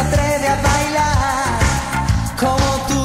se atreve a bailar como tú.